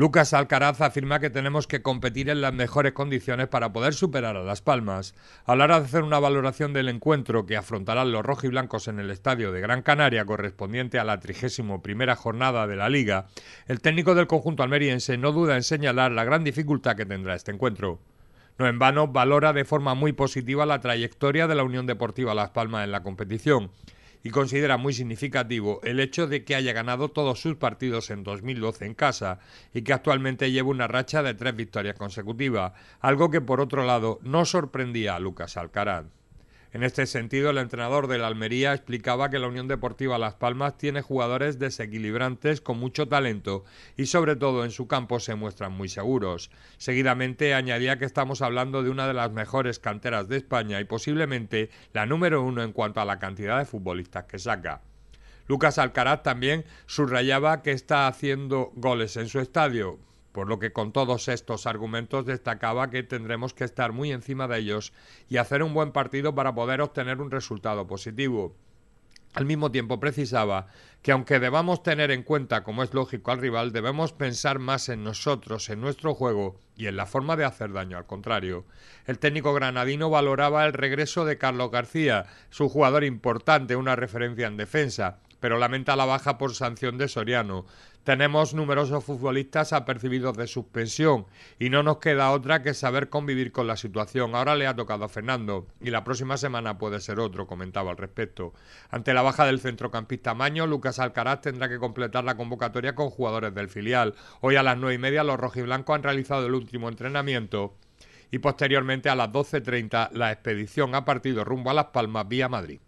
Lucas Alcaraz afirma que tenemos que competir en las mejores condiciones para poder superar a Las Palmas. A la hora de hacer una valoración del encuentro que afrontarán los rojiblancos en el estadio de Gran Canaria correspondiente a la 31 primera jornada de la Liga, el técnico del conjunto almeriense no duda en señalar la gran dificultad que tendrá este encuentro. No en vano valora de forma muy positiva la trayectoria de la Unión Deportiva Las Palmas en la competición y considera muy significativo el hecho de que haya ganado todos sus partidos en 2012 en casa y que actualmente lleva una racha de tres victorias consecutivas, algo que por otro lado no sorprendía a Lucas Alcaraz. En este sentido, el entrenador de la Almería explicaba que la Unión Deportiva Las Palmas tiene jugadores desequilibrantes con mucho talento y sobre todo en su campo se muestran muy seguros. Seguidamente añadía que estamos hablando de una de las mejores canteras de España y posiblemente la número uno en cuanto a la cantidad de futbolistas que saca. Lucas Alcaraz también subrayaba que está haciendo goles en su estadio, por lo que con todos estos argumentos destacaba que tendremos que estar muy encima de ellos y hacer un buen partido para poder obtener un resultado positivo. Al mismo tiempo precisaba que aunque debamos tener en cuenta, como es lógico al rival, debemos pensar más en nosotros, en nuestro juego y en la forma de hacer daño al contrario. El técnico granadino valoraba el regreso de Carlos García, su jugador importante, una referencia en defensa, pero lamenta la baja por sanción de Soriano. Tenemos numerosos futbolistas apercibidos de suspensión y no nos queda otra que saber convivir con la situación. Ahora le ha tocado a Fernando y la próxima semana puede ser otro, comentaba al respecto. Ante la baja del centrocampista Maño, Lucas Alcaraz tendrá que completar la convocatoria con jugadores del filial. Hoy a las nueve y media los rojiblancos han realizado el último entrenamiento y posteriormente a las 12.30 la expedición ha partido rumbo a Las Palmas vía Madrid.